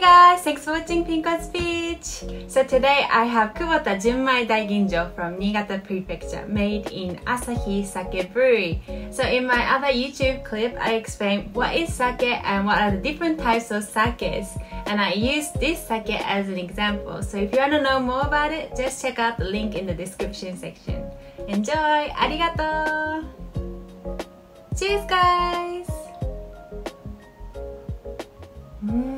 Guys, thanks for watching Pinko's Beach! So today I have Kubota Junmai Daiginjo from Niigata Prefecture made in Asahi Sake Brewery. So in my other YouTube clip, I explained what is sake and what are the different types of sakes and I use this sake as an example. So if you want to know more about it, just check out the link in the description section. Enjoy! Arigato! Cheers guys! Mm.